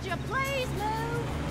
Would you please move?